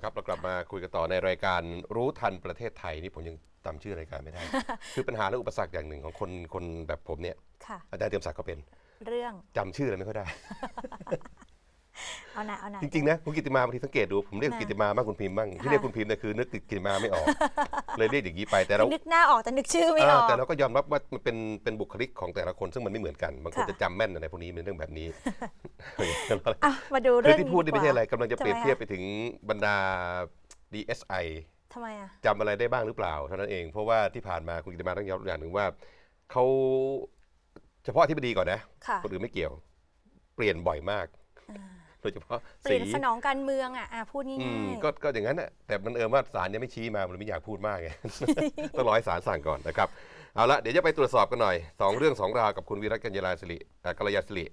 เอาละครับเรากลับมาคุยกันต่อในรายการรู้ทันประเทศไทยนี่ผมยังจำชื่อรายการไม่ได้ คือปัญหาและอุปสรรคอย่างหนึ่งของคนคนแบบผมเนี่ยค่ะอาจารย์เตรียมศักดิ์ก็เป็นเรื่องจำชื่ออะไรไม่ค่อยได้ เอาหน่ะเอาหน่ะจริงๆนะคุณกิติมาบางทีสังเกตดูผมเรียกค่ะกิติมาบ้างคุณพิมพ์บ้างที่ค่ะเรียกคุณพิมพ์เนี่ยคือนึกกิติมาไม่ออก เลยเรียกอย่างนี้ไปแต่เรานึกหน้าออกแต่นึกชื่อไม่ออกเออแต่เราก็ยอมรับว่ามันเป็นเป็นบุคลิกของแต่ละคนซึ่งมันไม่เหมือนกันบางคนค่ะจะจำแม่นอะไรพวกนี้เป็นเรื่องแบบนี้อะมาดูคืเรื่อองที่นี้พูดนี่ไม่ใช่อะไรกกำลังจะเปรียบทำไมเทียบอะไปถึงบรรดา DSI ทำไมอะจำอะไรได้บ้างหรือเปล่าเท่านั้นเองเพราะว่าที่ผ่านมาคุณกิติมาต้องยอมรับอย่างหนึ่งว่าเขาเฉพาะที่บดีก่อนนะค่ะคนอื่นไม่เกี่ยว เปลี่ยนบ่อยมากอ่า โดยเฉพาะเปลี่สียนสนองการเมืองอะอะพูดอืง่ามยก็ก็อย่างนั้นแหละแต่มันเอิญว่าศาลยังไม่ชี้มามันไม่อยากพูดมากไงต้องรอให้ศาลสั่งก่อนนะครับเอาละเดี๋ยวจะไปตรวจสอบกันหน่อยสองเรื่องสองราวกับคุณวิรัตกัญญาลาสิริเอ่อกัลยาสิริ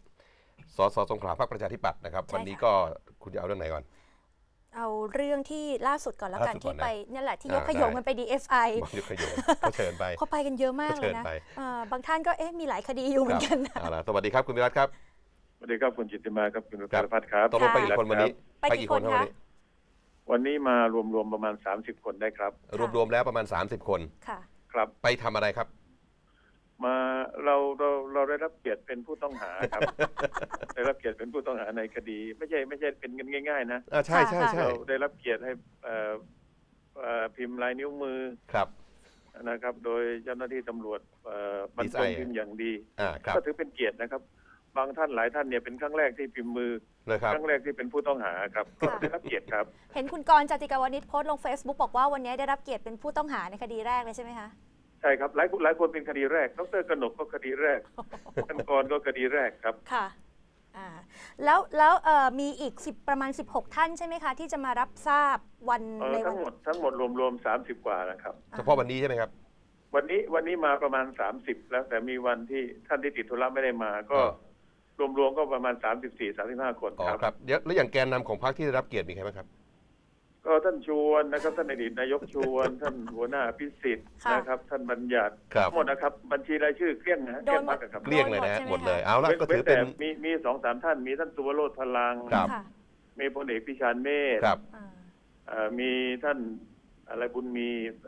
สสสงขลาพรรคประชาธิปัตย์นะครับ วันนี้ก็คุณจะเอาเรื่องไหนก่อนๆเอาเรื่องที่ล่าสุดก่อนแล้วกันล่าสุดก่อที่นนะไปเนี่ยแหละที่ยกอ่าขยงได้มันไป DFI บอกยกขยงเขาเชิญไปเขาไปกันเยอะมากเลยนะเชิญไปอ่าบางท่านก็เอ๊ะมีหลายคดีอยู่เหมือนกันนะเอาละสวัสดีครับคุณวิรัตครับ สวัสดีครับคุณจิตติมาครับคุณครักาบรพัฒน์ครับตกลงไปกี่คนวันนี้ ไปกี่คนรับคะวันนี้วันนี้มารวมๆประมาณ 30 คนได้ครับ รวมๆแล้วประมาณ 30 คนค่ะ ครับไปทำอะไรครับ มาเราเราเราได้รับเกียรติเป็นผู้ต้องหาครับ ได้รับเกียรติเป็นผู้ต้องหาในคดี ไม่ใช่ไม่ใช่เป็นกันง่าย ๆ นะอ่าใช่ใช่ค่ะใช่เราได้รับเกียรติให้เอ่อเอ่อพิมพ์ลายนิ้วมือครับนะครับ โดยเจ้าหน้าที่ตำรวจเอ่อบรรจง DSI พิมพ์อย่างดีอ่าครับก็ถือเป็นเกียรตินะครับ บางท่านหลายท่านเนี่ยเป็นครั้งแรกที่พิมพ์มือเลยครับ ครั้งแรกที่เป็นผู้ต้องหาครับก็ค่ะได้รับเกียรติครับ เห็นคุณกรณ์จติกาวนิชโพสต์ลง Facebook บอกว่าวันนี้ได้รับเกียรติเป็นผู้ต้องหาในคดีแรกเลยใช่ไหมคะ ใช่ครับหลายคนหลายคนเป็นคดีแรกดรกนกก็คดีแรกท่านกรก็คดีแรกครับ ค่ะอ่าแล้วแล้วเอ่อมีอีก 10 ประมาณ 16 ท่านใช่ไหมคะ ที่จะมารับทราบวันเอ่อในวัทั้นงหมดทั้งหมดรวมๆสามสิบกว่านะครับ เฉพาะวันนี้ใช่ไหมครับ วันนี้วันนี้มาประมาณสามสิบแล้วแต่มีวันที่ท่านที่ติดธุระไม่ได้มาก็อ๋อ รวมๆก็ประมาณสามสิบสี่สามสิบห้าคนอ๋อครับครับเดี๋ยวแล้วอย่างแกนนำของพรรคที่ได้รับเกียรติมีใครบ้างครับ ก็ท่านชวนนะครับท่านอดีตนายกชวน ท่านหัวหน้าพิสิทธิ์ค่ะ นะครับท่านบัญญัติครับ หมดนะครับบัญชีรายชื่อเกลี้ยงนะฮะโดเกลี้ยนงหมดมากอะครับเกลี้ยงเลยนะฮะโดนหหมมดดใช่เลไหมยคะเอาละเว้นก็เว้ถืนอเป็แต่น มีมีสองสามท่านมีท่านสุวโรธพลัง ครับ ค่ะมีพลเอกพิชานเมธครับ อ่าเอ่อมีท่านอะไรบุญมี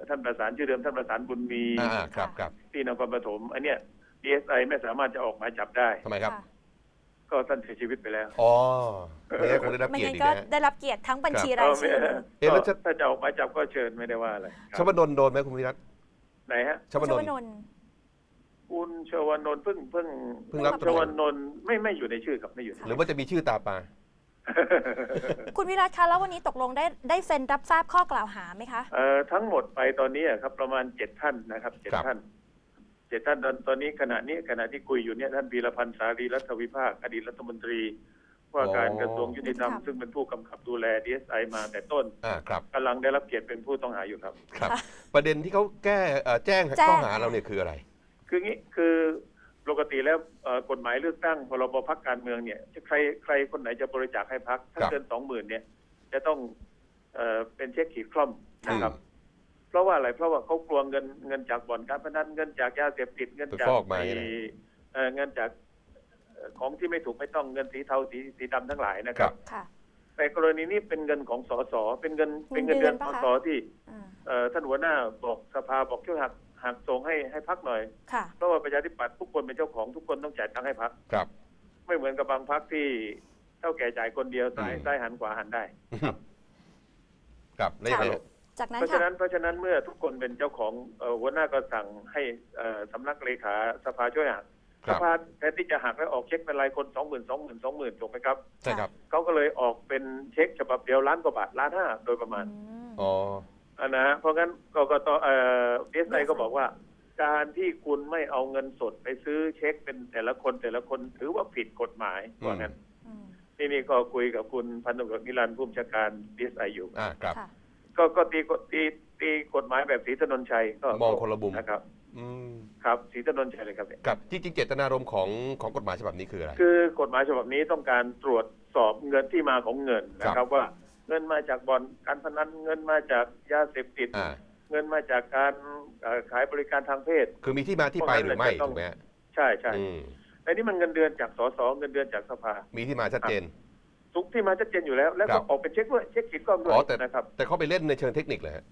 ท่านประสานชื่อเดิมท่านประสานบุญมีอ่าครับครับที่นครปฐมอันเนี้ย DSI ไม่สามารถจะออกหมายจับได้ ทำไมครับค่ะ ก็ท่านเสียชีวิตไปแล้วอ๋อไม่งั้นคงได้รับไม่เกียรงั้ตินดีก็นะฮะ ได้รับเกียรติทั้งบัญชีครับรายชื่อเลยเอ๊ะแล้วจะ ก็ถ้าจะออกหมายจับก็เชิญไม่ได้ว่าอะไรคชรับวนนท์โดนไหมคุณวิรัตไหนฮะ ชวนชนวนท์นท์ คุณชวนนท์เพิ่งเพิ่งเพิ่งรับชวนนท์ไม่ไม่อยู่ในชื่อครับไม่อยู่ในหรือว่าจะมีชื่อตามมาคุณวิรัตคะแล้ววันนี้ตกลงได้ได้เซ็นรับทราบข้อกล่าวหาไหมคะ เอ่อทั้งหมดไปตอนนี้อะครับประมาณเจ็ดท่านนะครับเจ็ดครับ ท่าน เจ็ดท่านตอนตอนนี้ขณะนี้ขณะที่คุยอยู่เนี่ยท่านพีรพันธ์สารีรัฐวิภาค อดีตรัฐมนตรีว่าการกระทรวงยุติธรรมครับซึ่งเป็นผู้กำกับดูแล DSI มาแต่ต้นอ่าครับกำลังได้รับเกียรติเป็นผู้ต้องหาอยู่ครับ ครับ ประเด็นที่เขาแก้เอ่อแจ้งแจ้งข้อหาเราเนี่ยคืออะไร คืองี้คือปกติแล้วเอ่อกฎหมายเลือกตั้งพรบพักการเมืองเนี่ยจะใครใครคนไหนจะบริจาคให้พักถ้าครับเกินสองหมื่นเนี่ยจะต้องเอ่อเป็นเช็คขีดคล่อมนะครับอืม เพราะว่าอะไรเพราะว่าเขากลัวเงินเงินจากบ่อนการพนันเงินจากยาเสพติดเงินจากไปฟอกมาไอ้เนี่ยนะเอ่อเงินจากเอ่อของที่ไม่ถูกไม่ต้องเงินสีเทาสีสีดำทั้งหลายนะคครัรับ บ ค่ะ แต่กรณีนี้เป็นเงินของสสเป็นเงินเป็นเงิเงินนเดืเดืออนนปะสคะ สที่อ่าเอ่อท่านหัวหน้าบอกสภาบอกช่วยหักหักส่งให้ให้พักหน่อย ค่ะ เพราะว่าประชาธิปัตย์ทุกคนเป็นเจ้าของทุกคนต้องจ่ายตังค์ให้พัก ครับ ไม่เหมือนกับบางพักที่เท่าแก่จ่ายคนเดียวซ้ายอืม ซ้ายหันขวาหันได้ ครับแล้วยังไงค่ะ จากนั้นเพราะค่ะฉะนั้นเพราะฉะนั้นเมื่อทุกคนเป็นเจ้าของเอ่อหัวหน้าก็สั่งให้เอ่อสำนักเลขาสภาช่วยหักคสรับภาแทนที่จะหักแล้วออกเช็คเป็นรายคนสองหมื่นสองหมื่นสองหมื่นถูกไหมครับใช่ครับเขาก็เลยออกเป็นเช็คฉบับเดียวล้านกว่าบาทล้านห้าโดยประมาณอืมอ๋ออันนะฮะเพราะงั้นกกตเอ่อเอสไอก็บอกว่า การที่คุณไม่เอาเงินสดไปซื้อเช็คเป็นแต่ละคนแต่ละคนถือว่าผิดกฎหมายว่างั้นอืมนี่นี่ก็คุยกับคุณพันตำรวจนิรันดร์ผู้บัญชาการดีเอสไออยู่อ่าครับค่ะ ก็ก็ตีกฎตีตีกฎหมายแบบศรีถนนชัยก็มองคนละมุมนะครับอืมครับศรีถนนชัยเลยครับเนี่ยกับจริงๆเจตนารมณ์ของของกฎหมายฉบับนี้คืออะไรคือกฎหมายฉบับนี้ต้องการตรวจสอบเงินที่มาของเงินนะคครัรับบว่าเงินมาจากบ่อนการพนันเงินมาจากยาเสพติดอ่าเงินมาจากการเอ่อขายบริการทางเพศ คือมีที่มาที่ไปหรือไม่เพราะฉะนั้นถูกไหมฮะใช่ใช่อืมอันนี้มันเงินเดือนจากสสเงินเดือนจากสภา มีที่มาชัดเจน ทุกที่มาชัดเจนอยู่แล้ว แล้วครัก็บ ออกเป็นเช็คด้วยเช็คผิดกล้องด้วยอ๋อแต่นะครับ แต่เขาไปเล่นในเชิงเทคนิคเลยฮะ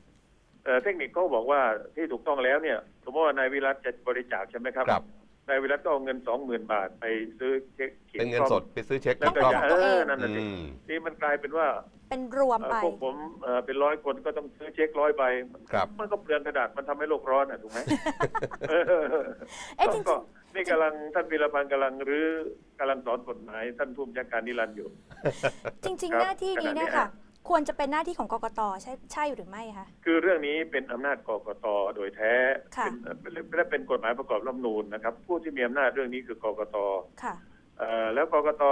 เอ่อเทคนิคเขาบอกว่าที่ถูกต้องแล้วเนี่ย สมมติว่านายวิรัตจะบริจาคใช่ไหมครับครับ นายวิรัตก็เอาเงินสองหมื่นบาทไปซื้อเช็คขียเป็นเงินกล้อสดไปซื้อเช็คแล้วถูกก็ต้อง จะเออนั่นน่ะสิอืม นี่มันกลายเป็นว่าเป็นรวมเอ่อไป พวกผมเอ่อเป็นร้อยคนก็ต้องซื้อเช็คร้อยใบครับ มันก็เปลืองกระดาษมันทำให้โลกร้อนอะถูกไหม เออเอ๊ะจริงๆก็ นี่กำลังท่านวีรพันธ์กำลังรื้อกำลังสอนกฎหมายท่านผู้บัญชาการนิรันดร์อยู่ จริงครับๆหน้าที่นี้เนี่ยขณะนี้ค่ะ ควรจะเป็นหน้าที่ของกกตใช่ใช่หรือไม่คะ คือเรื่องนี้เป็นอำนาจกกตโดยแท้ค่ะเป็นเป็นและเป็นกฎหมายประกอบรัฐธรรมนูญนะครับ ผู้ที่มีอำนาจเรื่องนี้คือกกตค่ะเอ่อแล้วกกต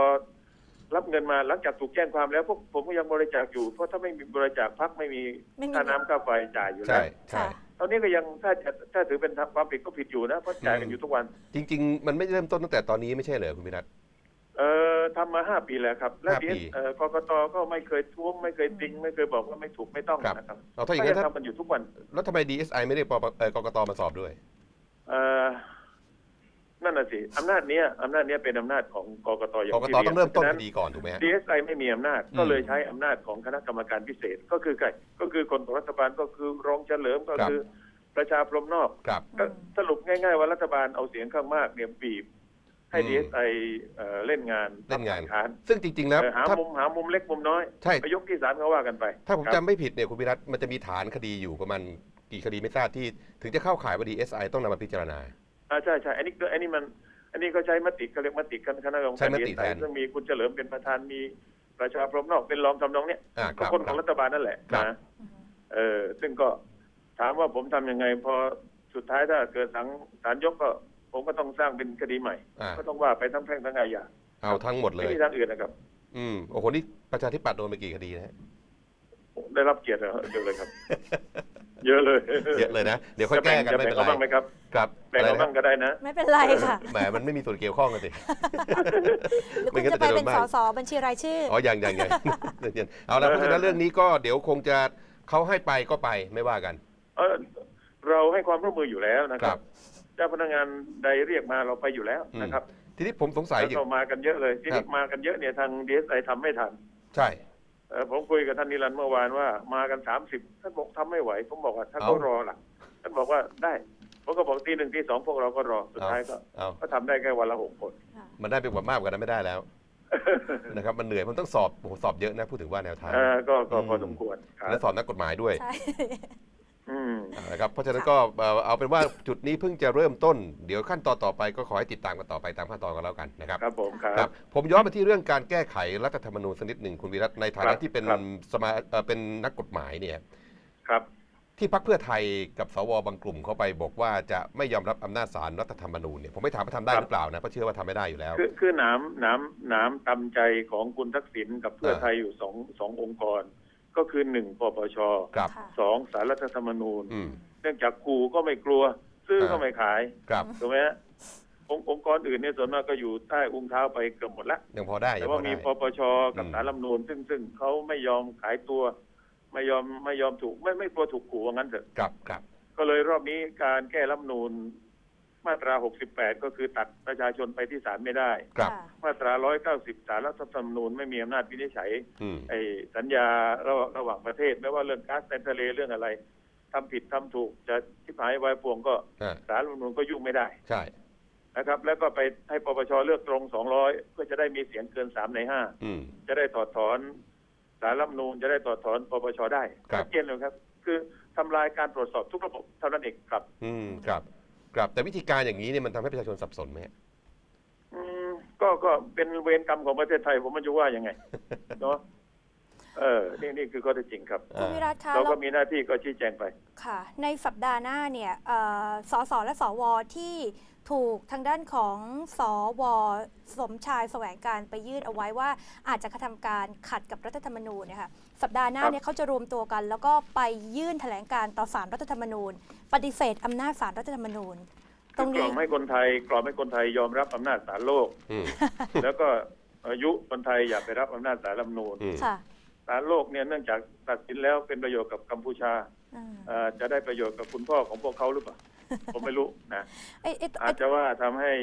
รับเงินมาหลังจากถูกแจ้งความแล้วพวกผมก็ยังบริจาคอยู่เพราะถ้าไม่มีบริจาคพักไม่มีไม่มีค่าน้ำค่าไฟจ่ายอยู่แล้ใช่วใช่ค่ะ ตอนนี้ก็ยังถ้าจะถ้าถือเป็นความผิดก็ผิดอยู่นะเพราะจ่ายกันอยู่ทุกวัน จริง ๆ มันไม่ได้เริ่มต้นตั้งแต่ตอนนี้ไม่ใช่เหรอคุณพิรัตน์เอ่อทำมาห้าปีแล้วครับ และห้าปีดีเอ่อกกตก็ไม่เคยท้วงไม่เคยติงไม่เคยบอกว่าไม่ถูกไม่ต้องครับนะครับเอาถ้าอย่างก็นั้นยังถ้าทำมันอยู่ทุกวัน แล้วทำไม DSI ไม่ได้ปปเอ่อกกตมาสอบด้วย เอ่อ นั่นน่ะสิอำนาจเนี้ยอำนาจเนี้ยเป็นอำนาจของกกตอย่ากงกที่ตเรียนต้องเริ่มต้นพาะคฉะดีก่อนถูกไหมฮะ DSI ไม่มีอำนาจอืมก็เลยใช้อำนาจของคณะกรรมการพิเศษ ก็คือใครก็คือคนของรัฐบาลก็คือรองเฉลิมก็ครับ คือประชาพรหมนอก ครับ ก็อืมสรุปง่ายๆว่ารัฐบาลเอาเสียงข้างมากเนี่ยบีบ ให้อืม DSI เอ่อเล่นงานเล่นงานฝ่ยค้านซึ่งจริงๆแล้วเออหาถ้า มุมหามุมเล็กมุมน้อยใช่ ไปยกที่ศาลเขาว่ากันไปถ้าผมครับจำไม่ผิดเนี่ยคุณพิรัตน์มันจะมีฐานคดีอยู่ประมาณกี่คดีไม่ทราบที่ ถึงจะเข้าข่ายว่า DSI ต้องนำมาพิจารณา อ่าใช่ใช่อันนี้ก็อันนี้มัน อันนี้ก็ใช้มติเขาเรียกมติคณะกรรมใช้การมติดีแทน ซึ่งมีคุณเฉลิมเป็นประธานมีประชาพรหมนอกเป็นรองทำนองเนี้ยอ่าคก็รับคนคขรัอบงรัฐบาลนั่นแหละครับ นะเออซึ่งก็ถามว่าผมทำยังไง พอสุดท้ายถ้าเกิดสังศาลยกก็ ผมก็ต้องสร้างเป็นคดีใหม่ อ่าก็ต้องว่าไปทั้งแพ่งทั้งอาญาเอาทั้งหมดเลไม่ย มีทางอื่นนะครับ อืมโอ้โหนี่ประชาธิปัตย์โดนไปกี่คดีนะฮะ ได้รับเกียรติเยอะเลยครับ เยอะเลยเยอะเลยนะ เดี๋ยวค่อยแก้กันจะไม่แบ่งเป็นไรเขาบ้างไหมครับครับแบ่งอะไรเขานะบ้างก็ได้นะ ไม่เป็นไรค่ะแหมมันไม่มีส่วนเกี่ยวข้องกันสิ หรือไม่คุณงั้นจะไปจะโดนเป็นบ้างสสบัญชีรายชื่อออ๋อยังยังยังเอาละเพราะฉะนั้นเรื่องนี้ก็เดี๋ยวคงจะเขาให้ไปก็ไปไม่ว่ากัน เออเราให้ความร่วมมืออยู่แล้วนะคครัรับบ เจ้าพนักงานใดเรียกมาเราไปอยู่แล้วอืมนะครับทีนี้ผมสงสัยแล้วอยู่ก็มากันเยอะเลยที่ครันี่บมากันเยอะเนี่ยทางดีเอสไอทำไม่ทัน ใช่เอ่อ ผมคุยกับท่านนิรันดร์เมื่อวานว่ามากันสามสิบท่านบอกทำไม่ไหว ผมบอกว่าถ้าเขารอล่ะท่านบอกว่าได้ผมก็บอกตีหนึ่งตีสองพวกเราก็รอสุดท้ายก็เอาก็ทำได้แค่วันละหกคน มันได้ไปกว่ามากกว่านั้นไม่ได้แล้วนะครับมันเหนื่อยมันต้องสอบโอ้โหสอบเยอะนะพูดถึงว่าแนวทางเออก็ก็พออืมสมควรครับและสอบนักกฎหมายด้วยใช่อืม นะครับเพราะฉะนั้นก็เอ่อเอาเป็นว่าจุดนี้เพิ่งจะเริ่มต้น เดี๋ยวขั้นตอนต่อไปก็ขอให้ติดตามกันต่อไปตามขั้นตอนกันแล้วกันนะครับครับผมครัครับบผมย้อนมาที่เรื่องการแก้ไขรัฐธรรมนูญสักนิดหนึ่งคุณวิรัตในฐาครันะบที่เป็นครับสมาเอ่อเป็นนักกฎหมายเนี่ยครับที่พักเพื่อไทยกับสวบางกลุ่มเขาไปบอกว่าจะไม่ยอมรับอำนาจศาลรัฐธรรมนูญเนี่ยผมไม่ถามว่าทำได้หรือเปล่านะเพราะเชื่อว่าทำไม่ได้อยู่แล้ว คือคือหนามหนามหนามตำใจของคุณทักษิณกับเพื่อเออไทยอยู่สองสององค์กร ก็คือหนึ่งปปชครับค่ะสองสารรัฐธรรมนูญ อืม เนื่องจากขู่ก็ไม่กลัว ซื้อเออก็ไม่ขายครับ ถูกไหมฮะองค์องค์กรอื่นเนี่ยส่วนมากก็อยู่ใต้อุ้งเท้าไปเกือบหมดแล้วยังพอได้ยัแต่งพว่าอมีได้ปปชกับอืม สารรัฐธรรมนูญซึ่งซึ่งเขาไม่ยอมขายตัว ไม่ยอมไม่ยอมถูกไม่ไม่กลัวถูกขู่ว่างั้นเถอะ ครับครับ ก็เลยรอบนี้การแก้รัฐธรรมนูญ มาตรา 68 ก็คือตัดประชาชนไปที่ศาลไม่ได้ ครับค่ะมาตรา 190สารรัฐธรรมนูญไม่มีอำนาจวินิจฉัยอืม ไอ้สัญญาระหว่างระหว่างประเทศไม่ว่าเรื่องก๊าซในทะเลเรื่องอะไรทำผิดทำถูกจะทิพหายวายป่วงก็อ่าสารรัฐธรรมนูญก็ยุ่งไม่ได้ใช่ นะครับ แล้วก็ไปให้ปปชเลือกตรง 200 เพื่อจะได้มีเสียงเกิน 3 ใน อืม 5 จะได้ถอดถอนสารรัฐธรรมนูญจะได้ถอดถอนปปชได้ครับ ชัดเจนเลยครับ คือทำลายการตรวจสอบทุกระบบเท่านั้นเองครับ อืม ครับ ครับแต่วิธีการอย่างนี้เนี่ยมันทำให้ประชาชนสับสนไหมฮะ อืมก็ก็เป็นเวรกรรมของประเทศไทยผมไมันจะว่ายังไง เนาะ เออนี่นี่คือข้อเท็จจริงครับ คุณวิรัตคะเราแล้ก็วมีหน้าที่ก็ชี้แจงไปค่ะ ในสัปดาห์หน้าเนี่ยเอ่อสสและสวที่ถูกทางด้านของสวสมชายแสวงการไปยื่นเอาไว้ว่าอาจจะกระทำการขัดกับรัฐธรรมนูญเนยคะสัปดาห์หน้าครับเนี่ยเขาจะรวมตัวกัน แล้วก็ไปยื่นแถลงการต่อสารรัฐธรรมนูญ ปฏิเสธอำนาจสารรัฐธรรมนูญตคืรองกล่นี้อมให้คนไทยกล่อมให้คนไทยยอมรับอำนาจศาลโลกอืมแล้วก็อายุคนไทยอย่าไปรับอำนาจศาลรัฐธรรมนูญอืมค่ะ ศาลโลกเนี่ยเนื่องจากตัดสินแล้วเป็นประโยชน์กับกัมพูชาอืมเอ่อจะได้ประโยชน์กับคุณพ่อของพวกเขาหรือเปล่าผมไม่รู้นะไอ้ไอ้อาจจะว่าทำให้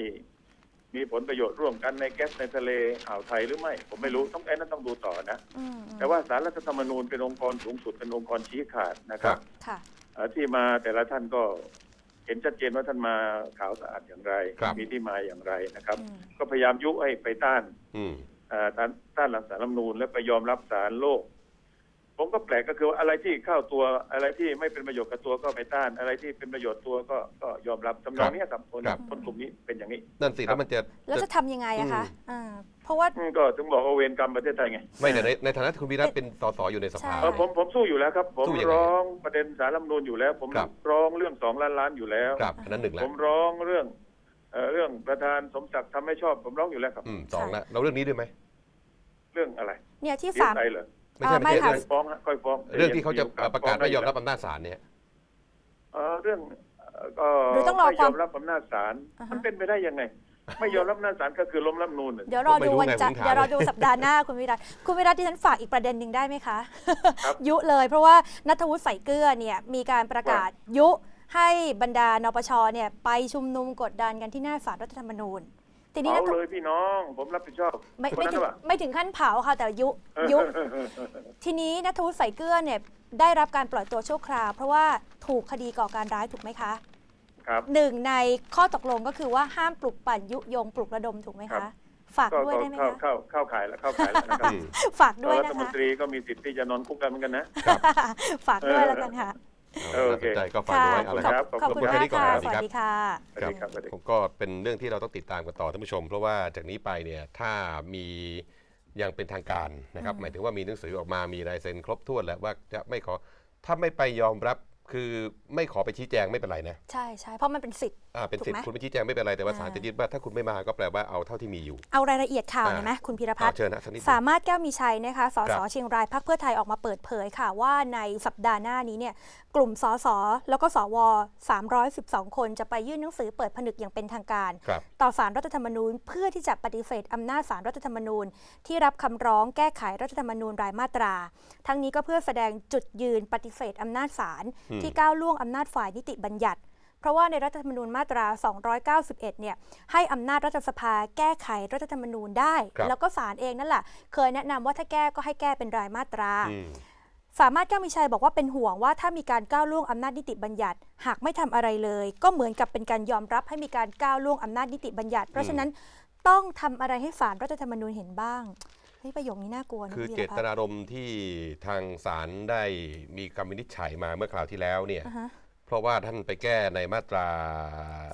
มีผลประโยชน์ร่วมกันในแก๊สในทะเลอ่าวไทยหรือไม่ ผมไม่รู้ต้องไอ้นั้นต้องดูต่อนะอืมอืมแต่ว่าสารรัฐธรรมนูญเป็นองค์กรสูงสุดเป็นองค์กรชี้ขาดนะครับค่ะเอ่อที่มาแต่ละท่านก็เห็นชัดเจนว่าท่านมาขาวสะอาดอย่างไรครับมีที่มาอย่างไรนะครับอืมก็พยายามยุให้ไปต้านอืมเอ่อ ต้านต้านหลักสารรัฐธรรมนูญและไปยอมรับสารโลก ผมก็แปลกก็คือว่าอะไรที่เข้าตัวอะไรที่ไม่เป็นประโยชน์กับตัวก็ไปต้านอะไรที่เป็นประโยชน์ตัวก็ก็ยอมรับจำนองเนี้ยครับคนครับคนกลุ่มนี้เป็นอย่างนี้นั่นสิแล้วมันจะแล้วจะจะทำยังไงอะคะอืมอ่าเพราะว่าอืมก็ถึงบอกว่าเวรกรรมประเทศไทยไงไม่แต่ในในฐานะที่คุณวิรัตเป็นสสอยู่ในสภาใช่เออผมผมสู้อยู่แล้วครับ ผมสู้ยังไงร้องประเด็นสารรัฐธรรมนูญอยู่แล้ว ผมครับร้องเรื่องสองล้านล้านอยู่แล้วครับอันนั้นหนึ่งแล้ผวมร้องเรื่อง เอ่อเรื่องประธานสมศักดิ์ทำไม่ชอบผมร้องอยู่แล้วครับอืมสองแล้วเราเรื่องนี้ด้วยไหมเรื่องอะไรเนี่ยที่เรียสามกใจเหรอไม่ใช่อ่าไม่ใช่ไม่ค่ะเรื่องฟ้องฮะค่อยฟ้องเรื่องที่เขาจะเอ่อประกาศไม่ยอมรับฟ้งด้อำนาจศาลเนี่ย เอ่อเรื่องเอ่อก็หรือต้องรอไม่ความยอมรับอำนาจศาลอ่าฮะ มันเป็นไปได้ยังไง ไม่ยอมรับอำนาจศาลก็คือล้มรัฐธรรมนูญเดี๋ยวรอไม่ดูรู้วันไงจันทร์ผมถามเดี๋ยวรอดูสัปดาห์หน้า คุณวิรัตคุณวิรัตที่ฉันฝากอีกประเด็นหนึ่งได้ไหมคะ ครับ ยุเลยเพราะว่านัทวุฒิใส่เกลือเนี่ยมีการประกาศยุ ให้บรรดานปชเนี่ยไปชุมนุมกดดันกันที่หน้าศาลรัฐธรรมนูญทีนี้เผานัทเลยพี่น้องผมรับผิดชอบไม่คนไม่นั้นถึงหรือเปล่าไม่ถึงขั้นเผาค่ะแต่ยุยุ ทีนี้นัทวุฒิใส่เกลือเนี่ยได้รับการปล่อยตัวชั่วคราว เพราะว่าถูกคดีก่อการร้ายถูกไหมคะครับหนึ่งในข้อตกลงก็คือว่าห้ามปลุกปั่นยุยงปลุกระดมถูกไหมครัคะบฝากก็ด้วยก็ได้ไหมเข้าคะเข้าเข้าขายแล้วเข้าขายแล้วนะครับอืมฝากด้วยรันะฐมนคะตรีก็มีสิทธิ์ที่จะนอนคุกกันเหมือนกันนะฝากด้วยแล้วกันค่ะเออโอ น่าเคสนใจก็ฝากดูไว้เอาละครับครับขอบคุณขอบคุณมากแค่นี้ก่อนค่ะสวัสดีครับสวัสดีค่ะสวัสดีครับสวัสดีผมก็เป็นเรื่องที่เราต้องติดตามกันต่อท่านผู้ชม เพราะว่าจากนี้ไปเนี่ยถ้ามียังเป็นทางการนะครับอืมหมายถึงว่ามีหนังสือออกมามีลายเซ็นครบถ้วนแล้วว่าจะไม่ขอถ้าไม่ไปยอมรับ คือไม่ขอไปชี้แจงไม่เป็นไรนะใช่ใช่เพราะมันเป็นสิทธิ์ อ่าเป็นสิทธิ์ถูกไหมคุณไปชี้แจงไม่เป็นไรแต่ว่าศาลอ่าจะยึดว่าถ้าคุณไม่มาก็แปลว่าเอาเท่าที่มีอยู่ เอารายละเอียดข่าวอ่าหน่อยไหมคุณพีรพัอ่าฒน์เชิญนะสักนิดหนึ่ง สามารถแก้วมีชัยนะคะ สคสรับเชียงรายพักเพื่อไทยออกมาเปิดเผยค่ะ ว่าในสัปดาห์หน้านี้เนี่ยกลุ่มสสแล้วก็สว312 คนจะไปยื่นหนังสือเปิดผนึกอย่างเป็นทางการ ครับ ต่อสารรัฐธรรมนูญ เพื่อที่จะปฏิเสธอำนาจสารรัฐธรรมนูญ ที่รับคำร้องแก้ไขรัฐธรรมนูญรายมาตรา ทั้งนี้ก็เพื่อแสดงจุดยืนปฏิเสธอำนาจศาลอืมที่ก้าวล่วงอำนาจฝ่ายนิติบัญญัติ เพราะว่าในรัฐธรรมนูญมาตรา 291 เนี่ยให้อำนาจรัฐสภาแก้ไขรัฐธรรมนูญได้ครับแล้วก็ศาลเองนั่นแหละเคยแนะนำว่าถ้าแก้ก็ให้แก้เป็นรายมาตราอืมสามารถแก้วมีชัยบอกว่าเป็นห่วงว่าถ้ามีการก้าวล่วงอำนาจนิติบัญญัติ หากไม่ทำอะไรเลย ก็เหมือนกับเป็นการยอมรับให้มีการก้าวล่วงอำนาจนิติบัญญัติ เพราะฉะนั้นต้องทำอะไรให้ศาลรัฐธรรมนูญเห็นบ้าง เฮ้ยประโยคนี้น่ากลัวนะคือพี่เจธีรตพัฒน์นารมณ์ที่ทางศาลได้มีคำวินิจฉัยมาเมื่อคราวที่แล้วเนี่ยอ่าฮะเพราะว่าท่านไปแก้ในมาตรา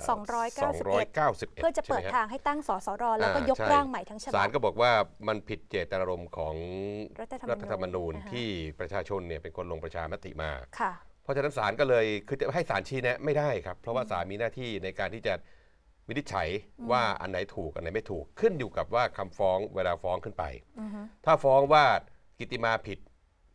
291 291เพื่อจะเปิดใช่ไหมฮทางให้ตั้งสสรแล้วก็อ่ายกใช่ร่างใหม่ทั้งฉศาบัลบก็บอกว่ามันผิดเจตนารมณ์ของรัฐธรรมนูญรัฐธรรมนูญอ่าฮะที่ประชาชนเนี่ยเป็นคนลงประชามติมาค่ะเพราะฉะนั้นศาลก็เลยคือจะให้ศาลชี้แนะไม่ได้ครับ เพราะว่าศาลมีหน้าที่ในการที่จะ วินิจฉัยว่าอันไหนถูกอันไหนไม่ถูกขึ้นอยู่กับว่าคำฟ้องเวลาฟ้องขึ้นไปอือฮึถ้าฟ้องว่ากิติมาผิด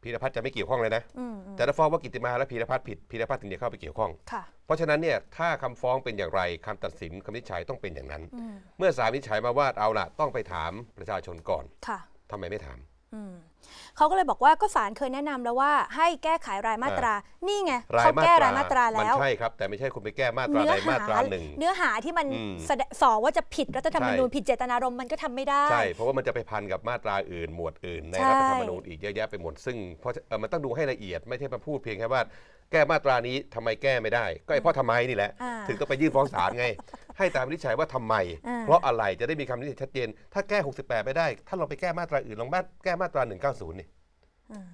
พีรพัฒน์จะไม่เกี่ยวข้องเลยนะอืมอืมแต่ถ้าฟ้องว่ากิติมาและพีรพัฒน์ผิดพีรพัฒน์ถึงจะเข้าไปเกี่ยวข้องค่ะเพราะฉะนั้นเนี่ยถ้าคำฟ้องเป็นอย่างไรคำตัดสินคำวินิจฉัยต้องเป็นอย่างนั้นอืมเมื่อศาลวินิจฉัยมาว่าเอาล่ะต้องไปถามประชาชนก่อนค่ะทำไมไม่ถามอืม เขาก็เลยบอกว่าก็ศาลเคยแนะนำแล้วว่า ให้แก้ไขรายมาตรา นี่ไงเขาแก้รายมาตรามันแล้วใช่ครับ แต่ไม่ใช่คุณไปแก้มาตราเนื้อใดหามาตราหนึ่งเนื้อหาที่มันอืมแสดงสอว่าจะผิดรัฐธรรมนูญใช่ผิดเจตนารมณ์มันก็ทำไม่ได้ ใช่ เพราะว่ามันจะไปพันกับมาตราอื่นหมวดอื่น ในใช่รัฐธรรมนูญอีกเยอะแยะไปหมดซึ่งเพราะเอ่อมันต้องดูให้ละเอียดไม่ใช่มาพูดเพียงแค่ว่าแก้มาตรานี้ทำไมแก้ไม่ได้ ก็ไอ้เพราะทำไมนี่แหละอ่าถึงต้องไปยื่นฟ้องศาลไง ให้ตามวินิจฉัยว่าทำไม อ่า เพราะอะไรจะได้มีคำวินิจฉัยชัดเจน ถ้าแก้ 68 ไม่ได้ ถ้าเราไปแก้มาตราอื่นลองมาแก้มาตรา 190 นี่อืม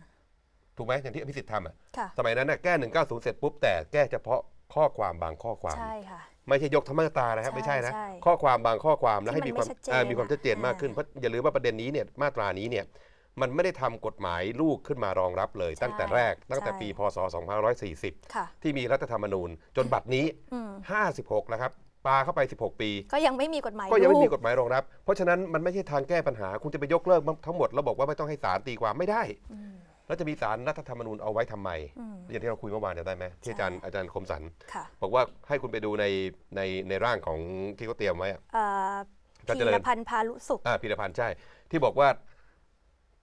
ถูกไหมอย่างที่อภิสิทธิ์ทำอะค่ะ สมัยนั้นน่ะแก้ 190 เสร็จปุ๊บแต่แก้เฉพาะข้อความบางข้อความ ใช่ค่ะ ไม่ใช่ยกทั้งมาตรานะครับใช่ไม่ใช่นะใช่ข้อความบางข้อความแล้วที่ให้มันมีความไม่ชัดเจนอ่ามีความชัดเจนอะ มากขึ้นอ่าเพราะอย่าลืมว่าประเด็นนี้เนี่ยมาตรานี้เนี่ยมันไม่ได้ทำกฎหมายลูกขึ้นมารองรับเลย ตั้งแต่แรกตั้งแต่ใช่ปีพศ 2540 ค่ะ ที่มีรัฐธรรมนูญ จนบัดนี้ อืม56 แล้วครับ ปาเข้าไป 16 ปี ก็ยังไม่มีกฎหมายก็ยังไม่ลูมีกฎหมายรองรับ เพราะฉะนั้นมันไม่ใช่ทางแก้ปัญหา คุณจะไปยกเลิกทั้งหมดแล้วบอกว่าไม่ต้องให้ศาลตีความไม่ได้อืมแล้วจะมีศาลรัฐธรรมนูญเอาไว้ทำไมอืมอย่างที่เราคุยเมื่อวานจะได้ไหมที่อาจารย์ใช่อาจารย์คมสันค่ะบอกว่าให้คุณไปดูในในในร่างของที่เขาเตรียมไว้อะเอ่ออาจารย์พีเจริญรพันธ์พาลุสุขอ่าพีรพันธ์ใช่ ที่บอกว่า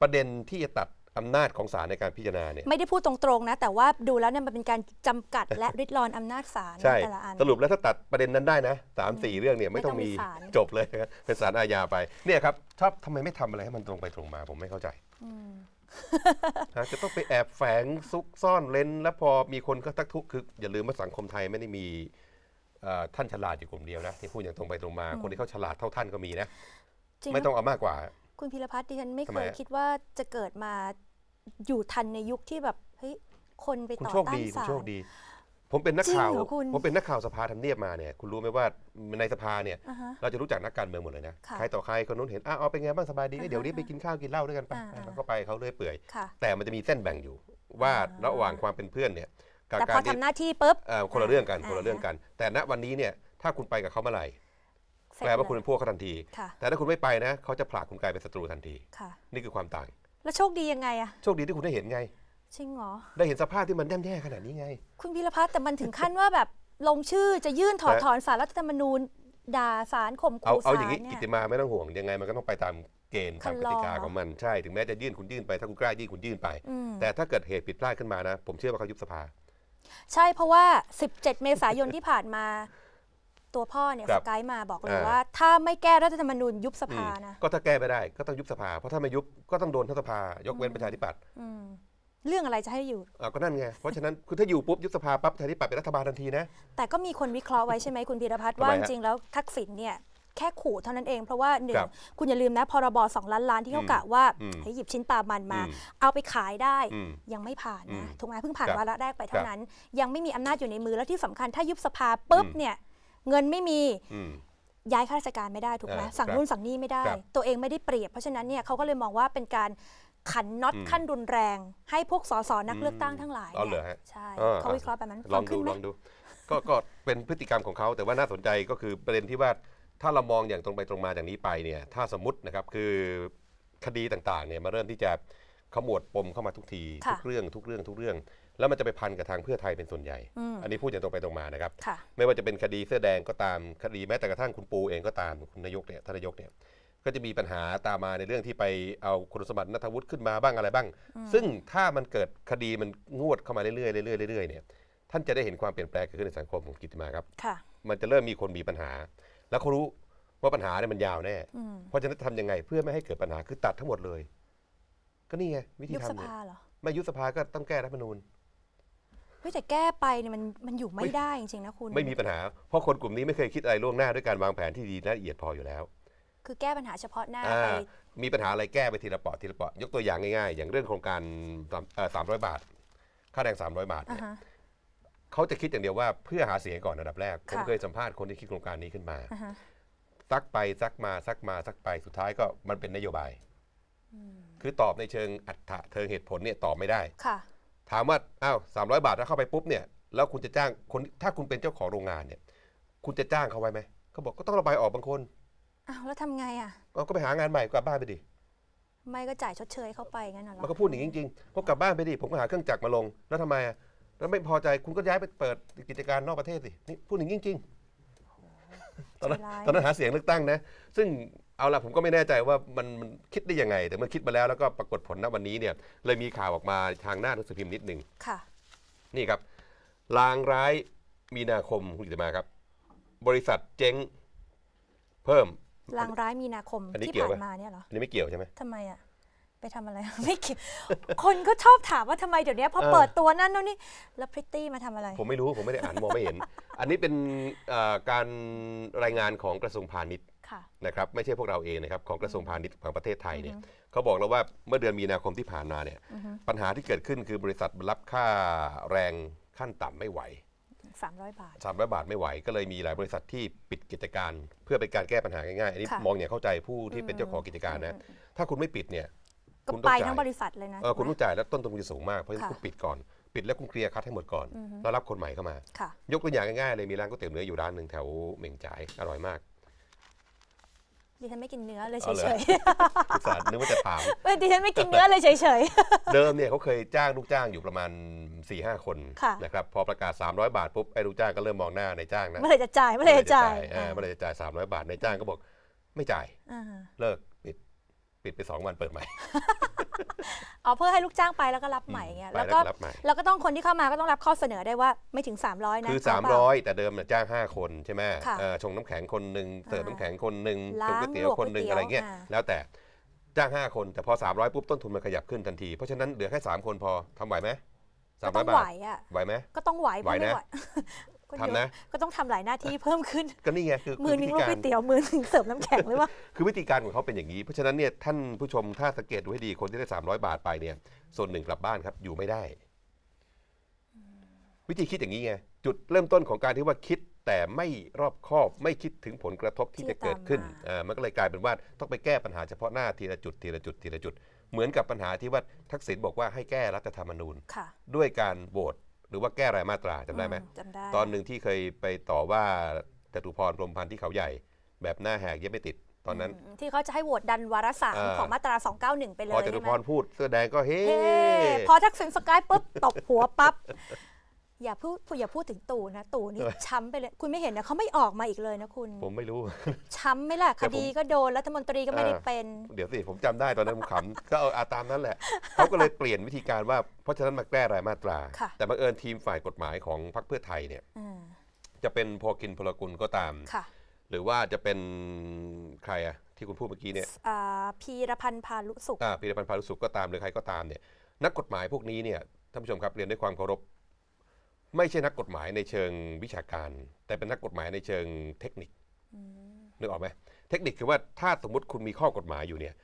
ประเด็นที่จะตัด อำนาจของศาลในการพิจารณาเนี่ยไม่ได้พูดตรงๆนะ แต่ว่าดูแล้วเนี่ยมันเป็นการจำกัดและริดรอนอำนาจศาลใช่ แต่ละอัน สรุปแล้วถ้าตัดประเด็นนั้นได้นะสามสี่เรื่องเนี่ยไม่ต้องมีไม่ต้องมีศาล จบเลยนะครับเป็นศาลอาญาไปเนี่ยครับชอบทำไมไม่ทำอะไรให้มันตรงไปตรงมาผมไม่เข้าใจอืมนะจะต้องไปแอบแฝงซุกซ่อนเลนแล้วพอมีคนก็ทักทุกข์คืออย่าลืมว่าสังคมไทยไม่ได้มีเอ่อท่านฉลาดอยู่กลุ่มเดียวนะที่พูดอย่างตรงไปตรงมา คนที่เขาฉลาดเท่าท่านก็มีนะจริงไม่ต้องเอามากกว่า คุณพิรพัฒน์ดิฉันไม่ทำเคไมยอะ คิดว่าจะเกิดมา อยู่ทันในยุคที่แบบเฮ้ยคนไปคุณต่อโชคต้านดีคุณศาลโชคดี ผมเป็นนักข่าวจริงเหรอคุณผมเป็นนักข่าวสภาทำเนียบมาเนี่ยคุณรู้ไหมว่าในสภาเนี่ย อ่าฮะเราจะรู้จักนักการเมืองหมดเลยนะค่ะใครต่อใครคนนู้นเห็นอ้าวเอาเป็นไงบ้างสบายดีอ่าฮะเดี๋ยวนี้ไปกินข้าวกินเหล้าด้วยกันไปอ่าอ่า แล้วก็ไปเขาเรื่อยเปื่อย ค่ะ แต่มันจะมีเส้นแบ่งอยู่ว่าอ่าระหว่างความเป็นเพื่อนเนี่ยกับแต่กาพรอที่ทำหน้าที่ปุ๊บ เอ่อคนละเรื่องกันอ่า คนละเรื่องกัน แต่ณวันนี้เนี่ยถ้าคุณไปกับเขาเมื่อไหร่เสร็จแปลว่าคุณเยเป็นพวกเขาทันที ค่ะแต่ถ้าคุณไม่ไปนะเขาจะผลักคุณกลายเป็นศัตรูทันที ค่ะ นี่คือความต่าง แล้วโชคดียังไงอะโชคดีที่คุณได้เห็นไง จริงเหรอ ได้เห็นสภาพที่มันย่ำแย่ขนาดนี้ไง คุณพิรพัฒน์แต่มันถึงขั้นว่าแบบลงชื่อจะยื่นถอดแต่ถอนสารรัฐธรรมนูญด่าสารข่มเอาขู่เอาศาอย่างลนี้เนี่กิยติมาไม่ต้องห่วงยังไงมันก็ต้องไปตามเกณฑ์คัตามนกลองติกาเหรอของมันใช่ถึงแม้จะยื่นคุณยื่นไปถ้าคุณกล้ายื่นคุณยื่นไปอืมแต่ถ้าเกิดเหตุผิดพลาดขึ้นมานะ ผมเชื่อว่าเขายุบสภา ใช่เพราะว่า 17 เมษายนที่ผ่านมา ตัวพ่อเนี่ยครัสบกายมาบอกเลยอ่า ว่า ถ้าไม่แก้รัฐธรรมนูญยุบสอืภามนะก็ถ้าแก้ไม่ได้ก็ต้องยุบสภา เพราะถ้าไม่ยุบก็ต้องโดนทั้งสภายกเว้นประชาธิปัตย์อืมเรื่องอะไรจะให้อยู่ อ่าก็นั่นไงเพราะฉะนั้นคือถ้าอยู่ปุ๊บยุบสภาปั๊บประชาธิปัตย์เป็นรัฐบาลทันทีนะ แต่ก็มีคนวิเคราะห์ไว้ใช่ไหมคุณพีรพัฒน์ทำไมว่าฮะจริงๆแล้วทักษิณเนี่ยแค่ขู่เท่านั้นเอง เพราะว่าหนึ่คงรับคุณอย่าลืมนะพรบสองล้านล้านที่เขาอืมกะว่าอืมให้หยิบชิ้นปลามันมา อืมเอาไปขายได้อืมยังไม่ผ่านอืนะมถูกไหมเพิ่งผ่านครับวาระแรกไปคเท่ารับนั้น ยังไม่มีอำนาจอยู่ในมือแล้วที่สำคัญถ้ายุบสภาปุ๊บอืม เนี่ย เงินไม่มีอืมย้ายข้าราชการไม่ได้ถูกไหมอ่าสั่งครับนู่นสั่งนี่ไม่ได้ครับตัวเองไม่ได้เปรียบเพราะฉะนั้นเนี่ยเขาก็เลยมองว่าเป็นการขันน็อตอืมขั้นรุนแรง ให้พวกสสนักอืมเลือกตั้งทั้งหลายเอาเหรอเนี่ยฮะใช่อ่าเขาวิเคราะห์แบบนั้นลองฟัขึ้ดูนไหมลองดู ก็ก็เป็นพฤติกรรมของเขาแต่ว่าน่าสนใจก็คือประเด็นที่ว่าถ้าเรามองอย่างตรงไปตรงมาอย่างนี้ไปเนี่ยถ้าสมมตินะครับคือคดีต่างๆเนี่ยมาเริ่มที่จะ ขมวดปมเข้ามาทุกที ค่ะทุกเรื่องทุกเรื่องทุกเรื่อง แล้วมันจะไปพันกับทางเพื่อไทยเป็นส่วนใหญ่ อืม อันนี้พูดอย่างตรงไปตรงมานะครับ ค่ะ ไม่ว่าจะเป็นคดีเสื้อแดงก็ตามคดีแม้แต่กระทั่งคุณปูเองก็ตามคุณนายกเนี่ยท่านนายกเนี่ยก็จะมีปัญหาตามมาในเรื่องที่ไปเอาคุณสมบัตินัทวุฒิขึ้นมาบ้างอะไรบ้าง ซึ่งถ้ามันเกิดคดีมันงวดเข้ามาเรื่อยๆเรื่อยๆเรื่อยๆเนี่ยท่านจะได้เห็นความเปลี่ยนแปลงเกิดขึ้นในสังคมของกิตติมาครับ ค่ะ มันจะเริ่มมีคนมีปัญหา แล้วเขารู้ว่าปัญหาเนี่ยมันยาวแน่ อืม เพราะฉะนั้นทำยังไงเพื่อไม่ให้เกิดปัญหาคือตัดทั้งหมดเลย ก็นี่ไงวิธียุบสทำเนี่ยภาเหรอไม่ยุบสภาก็ต้องแก้รัฐธรรมนูญ เฮ้ยแต่แก้ไปเนี่ยมันมันอยู่ไม่ไม่ได้จริงๆนะคุณไม่มีปัญหา เพราะคนกลุ่มนี้ไม่เคยคิดอะไรล่วงหน้าด้วยการวางแผนที่ดีและละเอียดพออยู่แล้ว คือแก้ปัญหาเฉพาะหน้าอ่าไปมีปัญหาอะไรแก้ไปทีละเปาะทีละเปาะยกตัวอย่างง่ายๆ อย่างเรื่องโครงการสามร้อยบาท ค่าแรง 300 บาทอ่าเนี่ยฮะ เขาจะคิดอย่างเดียวว่าเพื่อหาเสียงก่อนอันดับแรก ผมค่ะ เคยสัมภาษณ์คนที่คิดโครงการนี้ขึ้นมา อ่าฮะซักไปซักมาซักมาซักไปสุดท้ายก็มันเป็นนโยบาย คือตอบในเชิงอัตถะเชิงเหตุผลเนี่ยตอบไม่ได้ค่ะถามว่าอ้าวสามร้อยบาทถ้าเข้าไปปุ๊บเนี่ยแล้วคุณจะจ้างคนถ้าคุณเป็นเจ้าของโรงงานเนี่ย คุณจะจ้างเขาไว้ไหมเขาบอกก็ต้องระบายออกบางคนอ้าวแล้วทำไงอะเอาก็ไปหางานใหม่กลับบ้านไปดิไม่ก็จ่ายชดเชยเข้าไปงั้นน่ะเหรอมันก็พูดอย่างนี้จริงๆก็กลับบ้านไปดิผมก็หาเครื่องจักรมาลง แล้วทำไมอะแล้วไม่พอใจคุณก็ย้ายไปเปิดกิจการนอกประเทศสินี่พูดอย่างนี้จริงๆตอนนั้นใจร้ายตอนนั้นหาเสียงเลือกตั้งนะ ซึ่ง เอาละผมก็ไม่แน่ใจว่ามันมันคิดได้ยังไง แต่มันคิดมาแล้วแล้วก็ปรากฏผลณวันนี้เนี่ยเลยมีข่าวออกมาทางหน้าหนังสือพิมพ์นิดหนึ่งค่ะ นี่ครับลางร้ายมีนาคมคุณกิตมาครับ บริษัทเจ๊งเพิ่ม ลางร้ายมีนาคมอันนี้ที่เกี่ยวผ่านไหมมาเนี่ยเหรออันนี้ไม่เกี่ยวใช่ไหม ทำไมอะ ไปทำอะไร ไม่เกี่ยวคนก็ชอบถามว่าทำไมเดี๋ยวนี้พอเออ เปิดตัวนั่นนู่นนี่แล้วพริตตี้มาทำอะไร ผมไม่รู้ผมไม่ได้อ่านมองไม่เห็น อันนี้เป็นเอ่อการรายงานของกระทรวงพาณิชย์ค่ะ นะครับไม่ใช่พวกเราเองนะครับของกระทรวงพาณิชย์ของประเทศไทยเนี่ยเขาบอกแล้วว่าเมื่อเดือนมีนาคมที่ผ่านมาเนี่ยปัญหาที่เกิดขึ้นคือบริษัทรับค่าแรงขั้นต่ำไม่ไหว 300 บาท 300 บาทไม่ไหว ก็เลยมีหลายบริษัทที่ปิดกิจการ เพื่อเป็นการแก้ปัญหาง่ายๆอันนี้ค่ะมองอย่างเข้าใจผู้ที่เป็นเจ้าของกิจการนะถ้าคุณไม่ปิดเนี่ยก็คุณต้ไปองจ่ายทั้งบริษัทเลยนะเออคุณถูต้กองไหมจ่ายแล้วต้นทุนจะสูงมากเพราะฉะนั้นค่ะคุณปิดก่อนปิดแล้วคุณเคลียร์คัดให้หมดก่อนแล้วรับคนใหม่เข้ามาค่ะยกตัวอย่างง่ายๆเลยมีร้านก๋วยเตี๋ยวเนื้ออยู่ร้านหนึ่งแถวเหม่งจ่ายอร่อยมาก ดิฉันไม่กินเนื้อเลยเอาเหรอเฉยอุตส่าห์นึกว่าจะถาม ๆเออดิฉันไม่กินเนื้อเลยเฉย เดิมเนี่ยเขาเคยจ้างลูกจ้างอยู่ประมาณ4ี่ห้าคนค่ะ นะครับพอประกาศ 300 บาทปุ๊บไอ้ลูกจ้างก็เริ่มมองหน้าในายจ้างๆนะเมื่อไหรจะจ่ายเมื่อไหรจะจ่ายเออเมื่อไหรจะจ่าย300 บาทในายจ้างก็บอกไม่จ่ายอ่าเลิก ปิดปิดไปสองวันเปิดใหม่ เอาเพื่อให้ลูกจ้างไปแล้วก็รับใหม่เงี้ยไปแล้วแล้วก็ก็รับใหม่แล้วก็ต้องคนที่เข้ามาก็ต้องรับข้อเสนอได้ว่าไม่ถึง 300นะคือเปล่300 แต่เดิมน่ะจ้าง 5 คนใช่ไหมค่ะเอ่อชงน้ำแข็งคนหนึ่งเสิร์ฟอ่าน้ำแข็งคนหนึ่งล้างชงก๋วยเตี๋ยวลวกคนหนึ่งก๋วยเตี๋ยวอะไรเงี้ยอ่าแล้วแต่จ้าง 5 คนแต่พอ 300 ปุ๊บต้นทุนมันขยับขึ้นทันที เพราะฉะนั้นเหลือแค่ 3 คนพอทำไหวไหมสาก็มต้ร้อองยไหวบาทอะไหวไหมก็ต้องไหวไหวนะเพราก็เยอ ทำนะ ก็ต้องทำหลายหน้าที่เพิ่มขึ้น ก็นี่ไงคือมืคืออหนึวิงธีลวกการก๋วยเตี๋ยวมือหนึงเสิร์ฟน้ำแข็งหรือว่า คือวิธีการของเขาเป็นอย่างนี้ เพราะฉะนั้นเนี่ยท่านผู้ชมถ้าสังเกตดูให้ดีคนที่ได้ 300 บาทไปเนี่ย ส่วนหนึ่งกลับบ้านครับ อยู่ไม่ได้ วิธีคิดอย่างนี้ไงจุดเริ่มต้นของการที่ว่าคิดแต่ไม่รอบคอบไม่คิดถึงผลกระทบที่ที่จะเกิดขึ้นตามมาอ่ามันก็เลยกลายเป็นว่าต้องไปแก้ปัญหาเฉพาะหน้าทีละจุดทีละจุดทีละจุด เหมือนกับปัญหาที่ว่าทักษิณบอกว่าให้แก้รัฐธรรมนูญค่ะด้วยการโหวต หรือว่าแก้รายมาตราจำได้ไหมอืจำได้ตอนหนึ่งที่เคยไปต่อว่าจตุพรพรหมพันธ์ที่เขาใหญ่ แบบหน้าแหกเย็บไม่ติดตอนนั้นอืมที่เขาจะให้โหวตดันวาระสามอ่า ของมาตรา 291 ไปเลพอยจตุใช่ไหพมรพูดเสื้อแดงก็เฮ้เฮ้ พอทักษิณสกายปุ๊บตบหัวปั๊บ อย่าพูดอย่าพูดถึงตู่นะ ตู่นี่ช้ำไปเลย คุณไม่เห็นนะเขาไม่ออกมาอีกเลยนะคุณ ผมไม่รู้ ช้ำไหมล่ะแต่คผมดีก็โดนรัฐมนตรีก็ไม่ได้อ่าเป็น เดี๋ยวสิ ผมจำได้ตอนนั้นผมขำก็เอาอาตามนั้นแหละเขาก็เลยเปลี่ยนวิธีการว่า เพราะฉะนั้นมาแก้รายมาตราค่ะแต่บังเอิญทีมฝ่ายกฎหมายของพรรคเพื่อไทยเนี่ยอืมจะเป็นพอกินพลกุลก็ตามค่ะหรือว่าจะเป็นใครอะที่คุณพูดเมื่อกี้เนี่ยอ่าพีรพันธ์พาลุสุขอ่าพีรพันธ์พารุสุขก็ตามหรือใครก็ตามเนี่ยนักกฎหมายพวกนี้เนี่ยท่านผู้ชมครับเรียนด้วยความเคารพ ไม่ใช่นักกฎหมายในเชิงวิชาการ แต่เป็นนักกฎหมายในเชิงเทคนิคนึกออกไหมเทคนิคคือว่าถ้าสมมติคุณมีข้อกฎหมายอยู่เนี่ย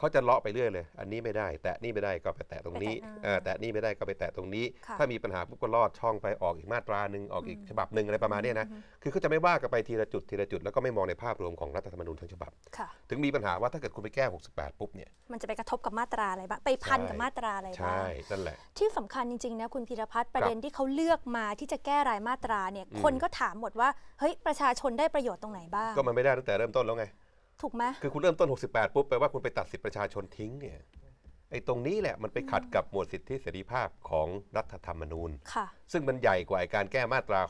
เขาจะเลาะไปเรื่อยเลย อันนี้ไม่ได้ แตะนี่ไม่ได้ก็ไปแตะตรงนี้ไปแตะอ่าเออแตะนี่ไม่ได้ก็ไปแตะตรงนี้ค่ะถ้ามีปัญหาปุ๊บก็ลอดช่องไปออกอีกมาตราหนึ่งออกอีกฉบับหนึ่งอะไรประมาณเนี้ยนะ คือเขาจะไม่ว่ากันไปทีละจุดทีละจุดแล้วก็ไม่มองในภาพรวมของรัฐธรรมนูญทั้งฉบับค่ะถึงมีปัญหาว่าถ้าเกิดคุณไปแก้ 68 ปุ๊บเนี่ย มันจะไปกระทบกับมาตราอะไรบ้าง ไปพันใช่กับมาตราอะไรบ้าใช่งนั่นแหละ ที่สำคัญจริงๆนะคุณพีรพัฒน์ประเด็นที่เขาเลือกมาที่จะแก้รายมาตราเนี่ยอืมคนก็ถามหมดว่า เฮ้ยประชาชนได้ประโยชน์ตรงไหนบ้าง ก็มันไม่ได้ตั้งแต่เริ่มต้นแล้วไง ถูกไหมคือคุณเริ่มต้น 68 ปุ๊บแปลว่าคุณไปตัดสิทธิประชาชนทิ้งเนี่ยไอ้ตรงนี้แหละมันไปขัดกับหมวดสิทธิเสรีภาพของรัฐธรรมนูญค่ะซึ่งมันใหญ่กว่าไอ้การแก้มาตรา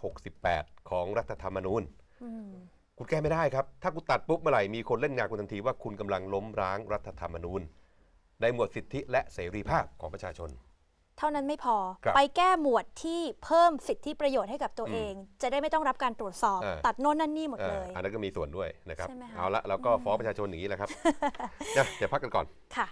68 ของรัฐธรรมนูญอืมคุณแก้ไม่ได้ครับ ถ้าคุณตัดปุ๊บเมื่อไหร่มีคนเล่นงานคุณทันทีว่าคุณกำลังล้มร้างรัฐธรรมนูญ ในหมวดสิทธิและเสรีภาพของประชาชน เท่านั้นไม่พอครับไปแก้หมวดที่เพิ่มสิทธิประโยชน์ให้กับตัวอืมเอง จะได้ไม่ต้องรับการตรวจสอบอ่าตัดโน่นนั่นนี่หมดอ่าเลย อันนั้นก็มีส่วนด้วยนะครับใช่ไหมคะเอาละเราก็ฟ้องประชาชนอย่างนี้แหละครับนะเดี๋ยวพักกันก่อนค่ะ